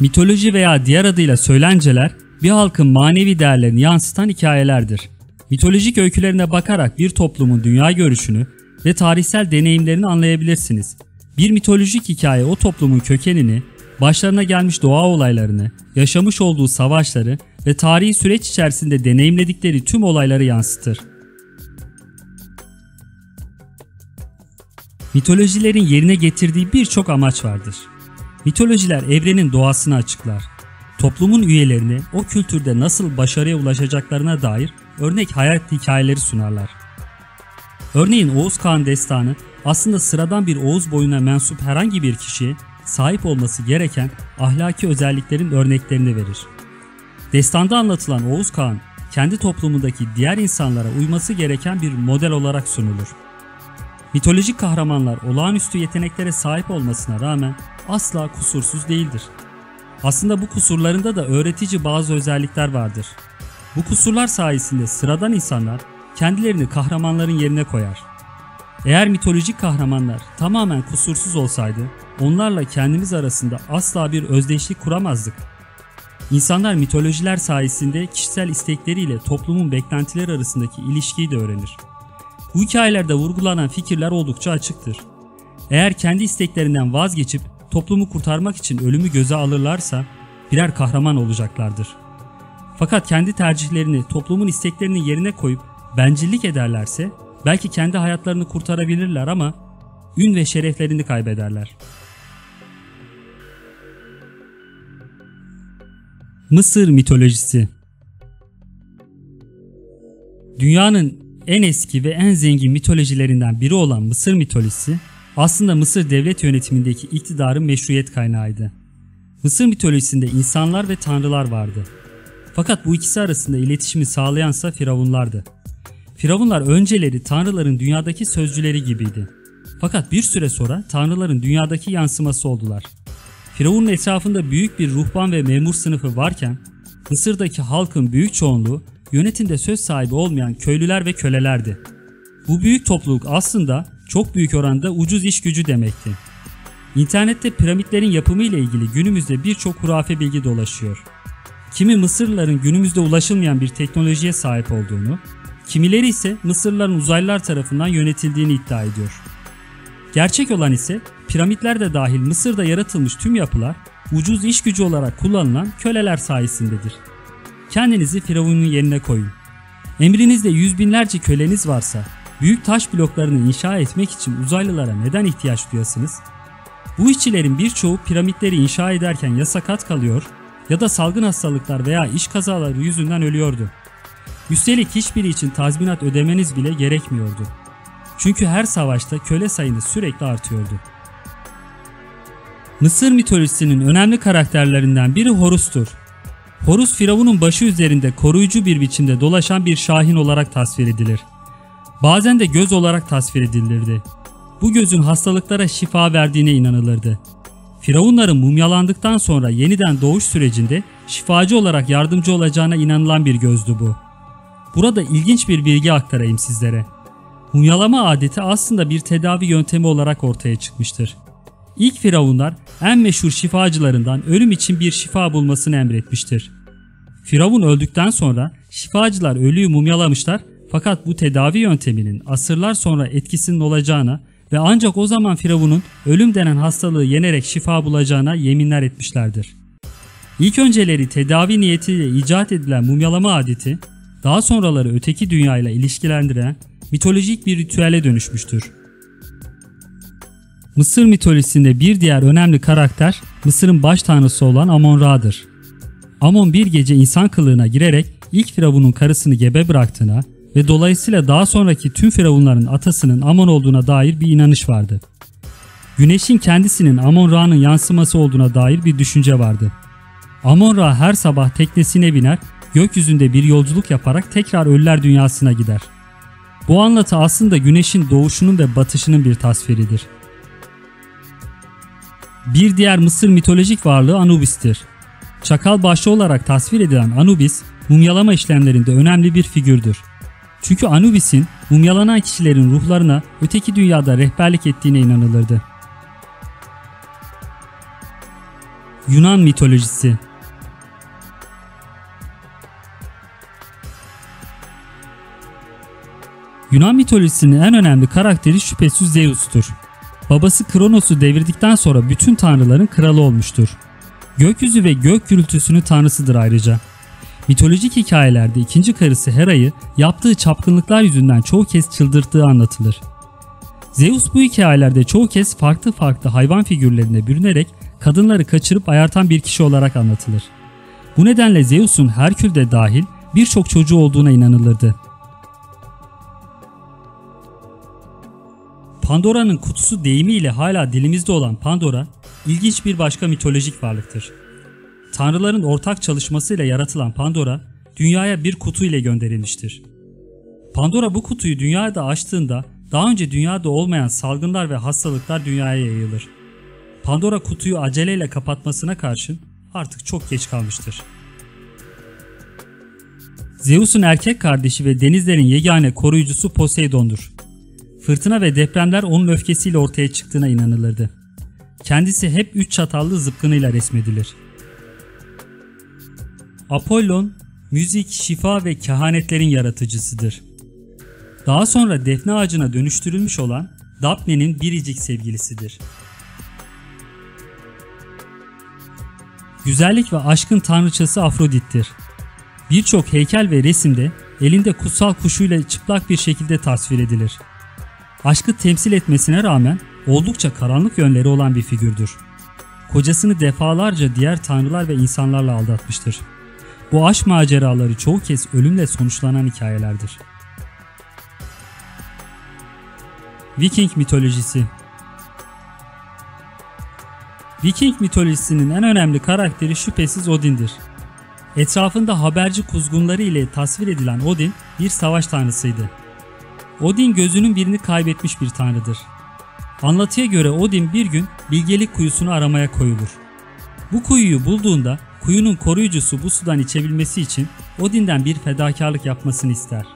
Mitoloji veya diğer adıyla söylenceler bir halkın manevi değerlerini yansıtan hikayelerdir. Mitolojik öykülerine bakarak bir toplumun dünya görüşünü ve tarihsel deneyimlerini anlayabilirsiniz. Bir mitolojik hikaye o toplumun kökenini, başlarına gelmiş doğa olaylarını, yaşamış olduğu savaşları ve tarihi süreç içerisinde deneyimledikleri tüm olayları yansıtır. Mitolojilerin yerine getirdiği birçok amaç vardır. Mitolojiler evrenin doğasını açıklar. Toplumun üyelerini o kültürde nasıl başarıya ulaşacaklarına dair örnek hayat hikayeleri sunarlar. Örneğin Oğuz Kağan destanı aslında sıradan bir Oğuz boyuna mensup herhangi bir kişiye sahip olması gereken ahlaki özelliklerin örneklerini verir. Destanda anlatılan Oğuz Kağan kendi toplumundaki diğer insanlara uyması gereken bir model olarak sunulur. Mitolojik kahramanlar olağanüstü yeteneklere sahip olmasına rağmen asla kusursuz değildir. Aslında bu kusurlarında da öğretici bazı özellikler vardır. Bu kusurlar sayesinde sıradan insanlar kendilerini kahramanların yerine koyar. Eğer mitolojik kahramanlar tamamen kusursuz olsaydı onlarla kendimiz arasında asla bir özdeşlik kuramazdık. İnsanlar mitolojiler sayesinde kişisel istekleriyle toplumun beklentileri arasındaki ilişkiyi de öğrenir. Bu hikayelerde vurgulanan fikirler oldukça açıktır. Eğer kendi isteklerinden vazgeçip toplumu kurtarmak için ölümü göze alırlarsa birer kahraman olacaklardır. Fakat kendi tercihlerini toplumun isteklerinin yerine koyup bencillik ederlerse belki kendi hayatlarını kurtarabilirler ama ün ve şereflerini kaybederler. Mısır mitolojisi Dünyanın en eski ve en zengin mitolojilerinden biri olan Mısır mitolojisi aslında Mısır devlet yönetimindeki iktidarın meşruiyet kaynağıydı. Mısır mitolojisinde insanlar ve tanrılar vardı. Fakat bu ikisi arasında iletişimi sağlayansa firavunlardı. Firavunlar önceleri tanrıların dünyadaki sözcüleri gibiydi. Fakat bir süre sonra tanrıların dünyadaki yansıması oldular. Firavunun etrafında büyük bir ruhban ve memur sınıfı varken Mısır'daki halkın büyük çoğunluğu yönetimde söz sahibi olmayan köylüler ve kölelerdi. Bu büyük topluluk aslında çok büyük oranda ucuz iş gücü demekti. İnternette piramitlerin yapımı ile ilgili günümüzde birçok hurafe bilgi dolaşıyor. Kimi Mısırlıların günümüzde ulaşılmayan bir teknolojiye sahip olduğunu, kimileri ise Mısırlıların uzaylılar tarafından yönetildiğini iddia ediyor. Gerçek olan ise piramitler de dahil Mısır'da yaratılmış tüm yapılar ucuz iş gücü olarak kullanılan köleler sayesindedir. Kendinizi Firavun'un yerine koyun. Emrinizde yüz binlerce köleniz varsa büyük taş bloklarını inşa etmek için uzaylılara neden ihtiyaç duyasınız? Bu işçilerin birçoğu piramitleri inşa ederken ya sakat kalıyor ya da salgın hastalıklar veya iş kazaları yüzünden ölüyordu. Üstelik hiçbiri için tazminat ödemeniz bile gerekmiyordu. Çünkü her savaşta köle sayınız sürekli artıyordu. Mısır mitolojisinin önemli karakterlerinden biri Horus'tur. Horus Firavun'un başı üzerinde koruyucu bir biçimde dolaşan bir şahin olarak tasvir edilir. Bazen de göz olarak tasvir edilirdi. Bu gözün hastalıklara şifa verdiğine inanılırdı. Firavunların mumyalandıktan sonra yeniden doğuş sürecinde şifacı olarak yardımcı olacağına inanılan bir gözdü bu. Burada ilginç bir bilgi aktarayım sizlere. Mumyalama adeti aslında bir tedavi yöntemi olarak ortaya çıkmıştır. İlk firavunlar en meşhur şifacılarından ölüm için bir şifa bulmasını emretmiştir. Firavun öldükten sonra şifacılar ölüyü mumyalamışlar fakat bu tedavi yönteminin asırlar sonra etkisinin olacağına ve ancak o zaman Firavun'un ölüm denen hastalığı yenerek şifa bulacağına yeminler etmişlerdir. İlk önceleri tedavi niyetiyle icat edilen mumyalama adeti, daha sonraları öteki dünyayla ilişkilendiren mitolojik bir ritüele dönüşmüştür. Mısır mitolojisinde bir diğer önemli karakter Mısır'ın baş tanrısı olan Amon-Ra'dır. Amon bir gece insan kılığına girerek ilk firavunun karısını gebe bıraktığına ve dolayısıyla daha sonraki tüm firavunların atasının Amon olduğuna dair bir inanış vardı. Güneşin kendisinin Amon-Ra'nın yansıması olduğuna dair bir düşünce vardı. Amon-Ra her sabah teknesine biner, gökyüzünde bir yolculuk yaparak tekrar ölüler dünyasına gider. Bu anlatı aslında güneşin doğuşunun ve batışının bir tasviridir. Bir diğer Mısır mitolojik varlığı Anubis'tir. Çakal başlı olarak tasvir edilen Anubis, mumyalama işlemlerinde önemli bir figürdür. Çünkü Anubis'in mumyalanan kişilerin ruhlarına öteki dünyada rehberlik ettiğine inanılırdı. Yunan mitolojisi Yunan mitolojisinin en önemli karakteri şüphesiz Zeus'tur. Babası Kronos'u devirdikten sonra bütün tanrıların kralı olmuştur. Gökyüzü ve gök gürültüsünün tanrısıdır ayrıca. Mitolojik hikayelerde ikinci karısı Hera'yı yaptığı çapkınlıklar yüzünden çoğu kez çıldırttığı anlatılır. Zeus bu hikayelerde çoğu kez farklı farklı hayvan figürlerine bürünerek kadınları kaçırıp ayartan bir kişi olarak anlatılır. Bu nedenle Zeus'un Herkül'de dahil birçok çocuğu olduğuna inanılırdı. Pandora'nın kutusu deyimiyle hala dilimizde olan Pandora, ilginç bir başka mitolojik varlıktır. Tanrıların ortak çalışmasıyla yaratılan Pandora, dünyaya bir kutu ile gönderilmiştir. Pandora bu kutuyu dünyada açtığında daha önce dünyada olmayan salgınlar ve hastalıklar dünyaya yayılır. Pandora kutuyu aceleyle kapatmasına karşın artık çok geç kalmıştır. Zeus'un erkek kardeşi ve denizlerin yegane koruyucusu Poseidon'dur. Fırtına ve depremler onun öfkesiyle ortaya çıktığına inanılırdı. Kendisi hep üç çatallı zıpkınıyla resmedilir. Apollon, müzik, şifa ve kehanetlerin yaratıcısıdır. Daha sonra defne ağacına dönüştürülmüş olan Daphne'nin biricik sevgilisidir. Güzellik ve aşkın tanrıçası Afrodit'tir. Birçok heykel ve resimde elinde kutsal kuşuyla çıplak bir şekilde tasvir edilir. Aşkı temsil etmesine rağmen oldukça karanlık yönleri olan bir figürdür. Kocasını defalarca diğer tanrılar ve insanlarla aldatmıştır. Bu aşk maceraları çoğu kez ölümle sonuçlanan hikayelerdir. Viking mitolojisi Viking mitolojisinin en önemli karakteri şüphesiz Odin'dir. Etrafında haberci kuzgunları ile tasvir edilen Odin bir savaş tanrısıydı. Odin gözünün birini kaybetmiş bir tanrıdır. Anlatıya göre Odin bir gün bilgelik kuyusunu aramaya koyulur. Bu kuyuyu bulduğunda kuyunun koruyucusu bu sudan içebilmesi için Odin'den bir fedakarlık yapmasını ister.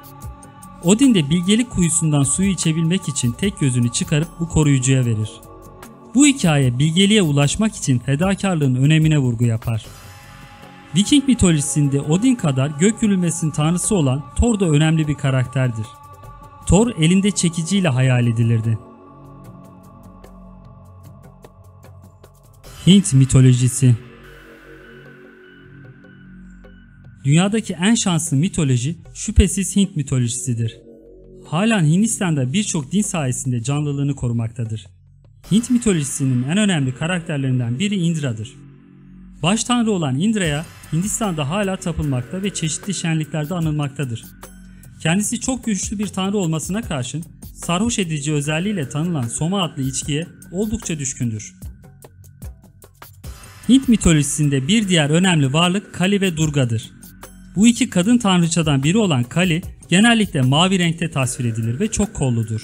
Odin de bilgelik kuyusundan suyu içebilmek için tek gözünü çıkarıp bu koruyucuya verir. Bu hikaye bilgeliğe ulaşmak için fedakarlığın önemine vurgu yapar. Viking mitolojisinde Odin kadar gök gürülmesinin tanrısı olan Thor da önemli bir karakterdir. Thor elinde çekiciyle hayal edilirdi. Hint mitolojisi Dünyadaki en şanslı mitoloji şüphesiz Hint mitolojisidir. Halen Hindistan'da birçok din sayesinde canlılığını korumaktadır. Hint mitolojisinin en önemli karakterlerinden biri Indra'dır. Baş tanrı olan Indra'ya Hindistan'da hala tapılmakta ve çeşitli şenliklerde anılmaktadır. Kendisi çok güçlü bir tanrı olmasına karşın sarhoş edici özelliğiyle tanınan Soma adlı içkiye oldukça düşkündür. Hint mitolojisinde bir diğer önemli varlık Kali ve Durga'dır. Bu iki kadın tanrıçadan biri olan Kali genellikle mavi renkte tasvir edilir ve çok kolludur.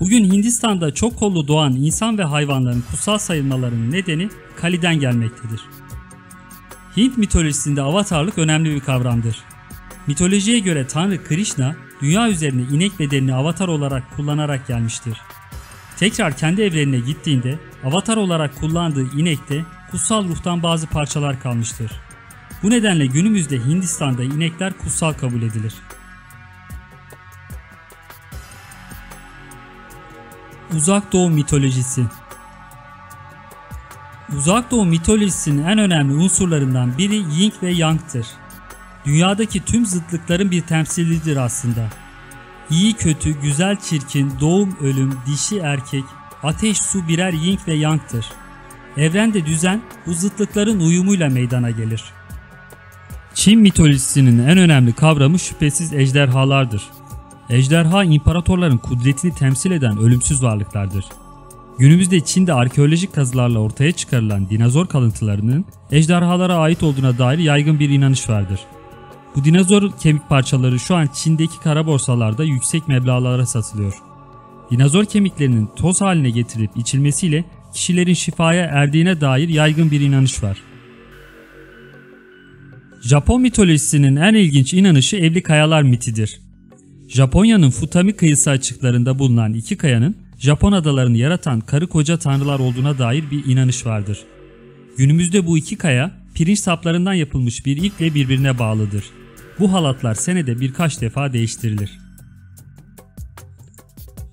Bugün Hindistan'da çok kollu doğan insan ve hayvanların kutsal sayılmalarının nedeni Kali'den gelmektedir. Hint mitolojisinde avatarlık önemli bir kavramdır. Mitolojiye göre Tanrı Krishna, dünya üzerine inek bedenini avatar olarak kullanarak gelmiştir. Tekrar kendi evrenine gittiğinde avatar olarak kullandığı inekte kutsal ruhtan bazı parçalar kalmıştır. Bu nedenle günümüzde Hindistan'da inekler kutsal kabul edilir. Uzak Doğu mitolojisi Uzak Doğu mitolojisinin en önemli unsurlarından biri Yin ve Yang'tır. Dünyadaki tüm zıtlıkların bir temsilidir aslında. İyi kötü, güzel çirkin, doğum ölüm, dişi erkek, ateş su birer Yin ve Yang'tır. Evrende düzen bu zıtlıkların uyumuyla meydana gelir. Çin mitolojisinin en önemli kavramı şüphesiz ejderhalardır. Ejderha imparatorların kudretini temsil eden ölümsüz varlıklardır. Günümüzde Çin'de arkeolojik kazılarla ortaya çıkarılan dinozor kalıntılarının ejderhalara ait olduğuna dair yaygın bir inanış vardır. Bu dinozor kemik parçaları şu an Çin'deki kara borsalarda yüksek meblağlara satılıyor. Dinozor kemiklerinin toz haline getirilip içilmesiyle kişilerin şifaya erdiğine dair yaygın bir inanış var. Japon mitolojisinin en ilginç inanışı evli kayalar mitidir. Japonya'nın Futami kıyısı açıklarında bulunan iki kayanın Japon adalarını yaratan karı koca tanrılar olduğuna dair bir inanış vardır. Günümüzde bu iki kaya pirinç saplarından yapılmış bir iple birbirine bağlıdır. Bu halatlar senede birkaç defa değiştirilir.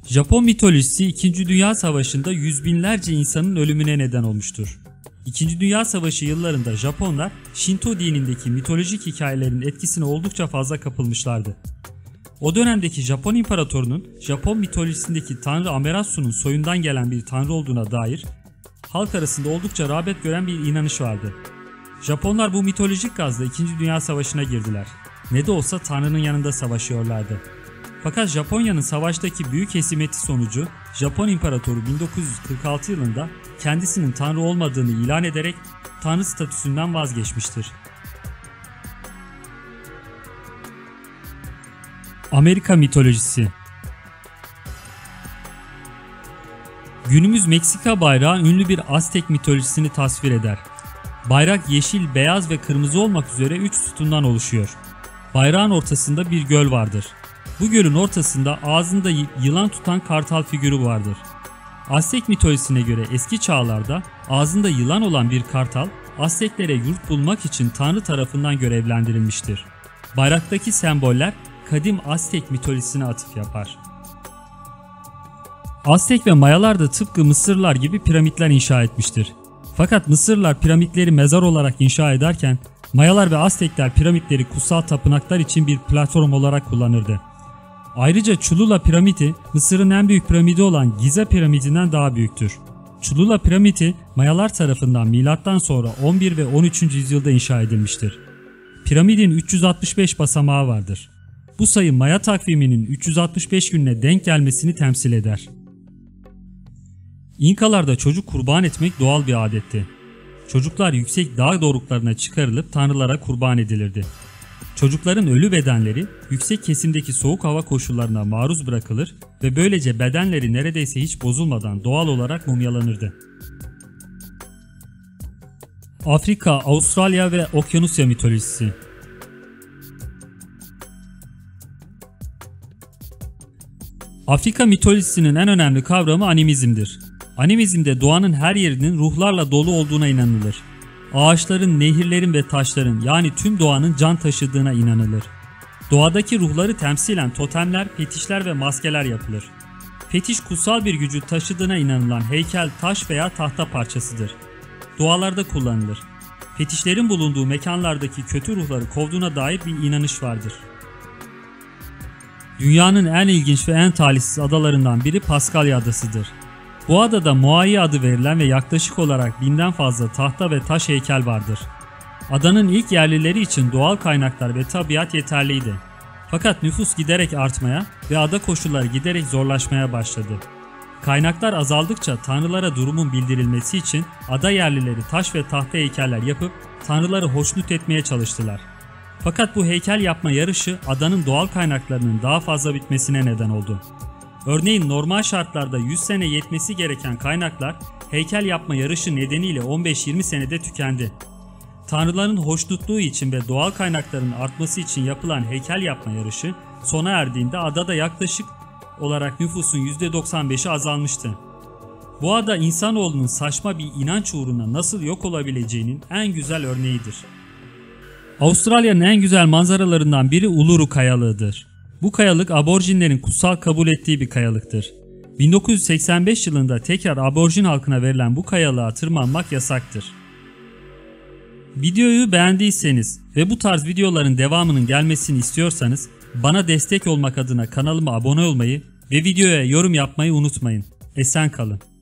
Japon mitolojisi 2. Dünya Savaşı'nda yüz binlerce insanın ölümüne neden olmuştur. 2. Dünya Savaşı yıllarında Japonlar Shinto dinindeki mitolojik hikayelerin etkisine oldukça fazla kapılmışlardı. O dönemdeki Japon imparatorunun Japon mitolojisindeki Tanrı Amerasu'nun soyundan gelen bir tanrı olduğuna dair halk arasında oldukça rağbet gören bir inanış vardı. Japonlar bu mitolojik gazla 2. Dünya Savaşı'na girdiler. Ne de olsa Tanrı'nın yanında savaşıyorlardı. Fakat Japonya'nın savaştaki büyük hesimeti sonucu Japon İmparatoru 1946 yılında kendisinin Tanrı olmadığını ilan ederek Tanrı statüsünden vazgeçmiştir. Amerika mitolojisi Günümüz Meksika bayrağı ünlü bir Aztek mitolojisini tasvir eder. Bayrak yeşil, beyaz ve kırmızı olmak üzere 3 sütundan oluşuyor. Bayrağın ortasında bir göl vardır. Bu gölün ortasında ağzında yılan tutan kartal figürü vardır. Aztek mitolojisine göre eski çağlarda ağzında yılan olan bir kartal Azteklere yurt bulmak için Tanrı tarafından görevlendirilmiştir. Bayraktaki semboller kadim Aztek mitolojisine atıf yapar. Aztek ve Mayalar da tıpkı Mısırlar gibi piramitler inşa etmiştir. Fakat Mısırlar piramitleri mezar olarak inşa ederken Mayalar ve Aztekler piramitleri kutsal tapınaklar için bir platform olarak kullanırdı. Ayrıca Çulula piramidi Mısır'ın en büyük piramidi olan Giza piramidinden daha büyüktür. Çulula piramidi Mayalar tarafından milattan sonra 11 ve 13. yüzyılda inşa edilmiştir. Piramidin 365 basamağı vardır. Bu sayı Maya takviminin 365 gününe denk gelmesini temsil eder. İnkalarda çocuk kurban etmek doğal bir adetti. Çocuklar yüksek dağ doruklarına çıkarılıp tanrılara kurban edilirdi. Çocukların ölü bedenleri yüksek kesimdeki soğuk hava koşullarına maruz bırakılır ve böylece bedenleri neredeyse hiç bozulmadan doğal olarak mumyalanırdı. Afrika, Avustralya ve Okyanusya mitolojisi Afrika mitolojisinin en önemli kavramı animizmdir. Animizmde doğanın her yerinin ruhlarla dolu olduğuna inanılır. Ağaçların, nehirlerin ve taşların yani tüm doğanın can taşıdığına inanılır. Doğadaki ruhları temsilen totemler, fetişler ve maskeler yapılır. Fetiş kutsal bir gücü taşıdığına inanılan heykel, taş veya tahta parçasıdır. Dualarda kullanılır. Fetişlerin bulunduğu mekanlardaki kötü ruhları kovduğuna dair bir inanış vardır. Dünyanın en ilginç ve en talihsiz adalarından biri Paskalya Adası'dır. Bu adada Moai adı verilen ve yaklaşık olarak binden fazla tahta ve taş heykel vardır. Adanın ilk yerlileri için doğal kaynaklar ve tabiat yeterliydi. Fakat nüfus giderek artmaya ve ada koşulları giderek zorlaşmaya başladı. Kaynaklar azaldıkça tanrılara durumun bildirilmesi için ada yerlileri taş ve tahta heykeller yapıp tanrıları hoşnut etmeye çalıştılar. Fakat bu heykel yapma yarışı adanın doğal kaynaklarının daha fazla bitmesine neden oldu. Örneğin normal şartlarda 100 sene yetmesi gereken kaynaklar heykel yapma yarışı nedeniyle 15-20 senede tükendi. Tanrıların hoşnutluğu için ve doğal kaynakların artması için yapılan heykel yapma yarışı sona erdiğinde adada yaklaşık olarak nüfusun %95'i azalmıştı. Bu ada insanoğlunun saçma bir inanç uğruna nasıl yok olabileceğinin en güzel örneğidir. Avustralya'nın en güzel manzaralarından biri Uluru Kayalığı'dır. Bu kayalık aborjinlerin kutsal kabul ettiği bir kayalıktır. 1985 yılında tekrar aborjin halkına verilen bu kayalığa tırmanmak yasaktır. Videoyu beğendiyseniz ve bu tarz videoların devamının gelmesini istiyorsanız bana destek olmak adına kanalıma abone olmayı ve videoya yorum yapmayı unutmayın. Esen kalın.